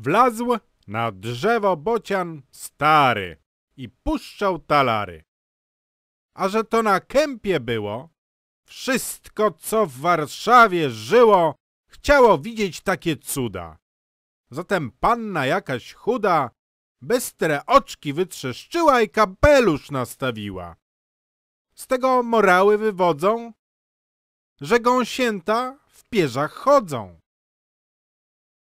Wlazł na drzewo bocian stary i puszczał talary. A że to na kępie było, wszystko co w Warszawie żyło, chciało widzieć takie cuda. Zatem panna jakaś chuda, bystre oczki wytrzeszczyła i kapelusz nastawiła. Z tego morały wywodzą, że gąsięta w pierzach chodzą.